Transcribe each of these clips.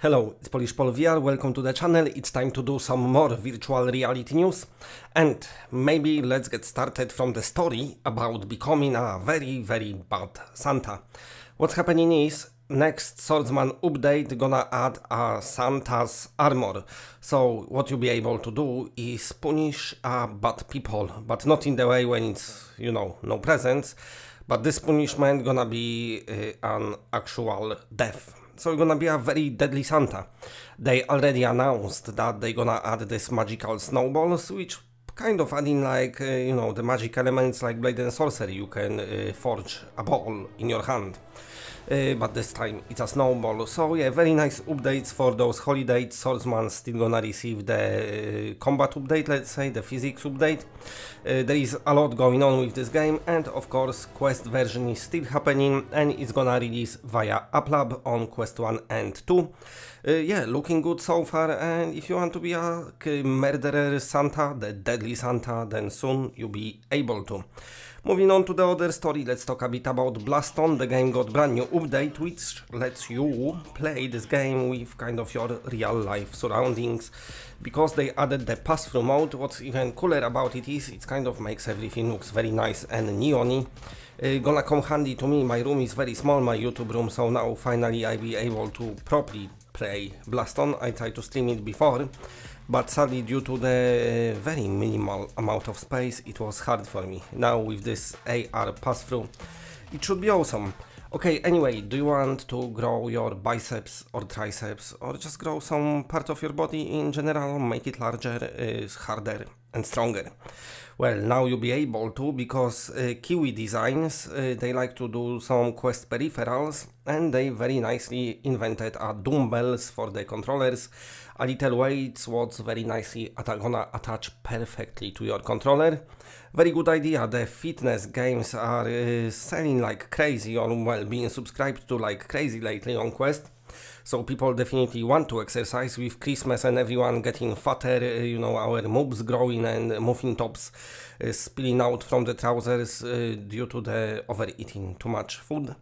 Hello, it's Polish Paul VR, welcome to the channel. It's time to do some more virtual reality news. And maybe let's get started from the story about becoming a very, very bad Santa. What's happening is, next Swordsman update gonna add a Santa's armor. So what you'll be able to do is punish uh, bad people, but not in the way when it's, you know, no presents. But this punishment gonna be uh, an actual death so gonna be a very deadly Santa. They already announced that they're gonna add this magical snowballs, which kind of adding like, uh, you know, the magic elements like Blade and Sorcery, you can uh, forge a ball in your hand. Uh, but this time it's a snowball. So yeah, very nice updates for those holidays. Swordsman still gonna receive the uh, combat update, let's say, the physics update. Uh, there is a lot going on with this game and of course quest version is still happening and it's gonna release via AppLab on Quest 1 and 2. Uh, yeah, looking good so far and if you want to be a murderer Santa, the deadly Santa, then soon you'll be able to. Moving on to the other story, let's talk a bit about Blaston. The game got brand new update which lets you play this game with kind of your real life surroundings because they added the pass-through mode. What's even cooler about it is it kind of makes everything looks very nice and neony. Uh, gonna come handy to me, my room is very small, my YouTube room, so now finally I'll be able to properly play Blaston. I tried to stream it before but sadly due to the very minimal amount of space it was hard for me. Now with this AR pass-through it should be awesome. Okay, anyway, do you want to grow your biceps or triceps or just grow some part of your body in general, make it larger, uh, harder and stronger? Well, now you'll be able to because uh, Kiwi Designs, uh, they like to do some Quest peripherals and they very nicely invented a dumbbells for the controllers, a little weights what's very nicely gonna attach perfectly to your controller. Very good idea, the fitness games are uh, selling like crazy or well being subscribed to like crazy lately on Quest. So people definitely want to exercise with Christmas and everyone getting fatter, uh, you know, our moves growing and muffin tops uh, spilling out from the trousers uh, due to the overeating too much food.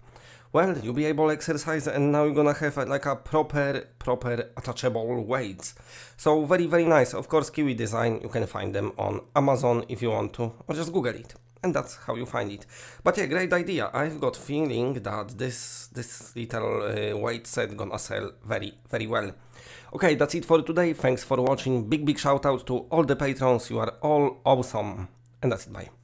Well, you'll be able to exercise and now you're gonna have like a proper, proper attachable weights. So very, very nice. Of course, Kiwi Design, you can find them on Amazon if you want to, or just Google it and that's how you find it. But yeah, great idea. I've got feeling that this this little uh, weight set gonna sell very very well. Okay, that's it for today. Thanks for watching. Big big shout out to all the patrons. You are all awesome. And that's it. Bye.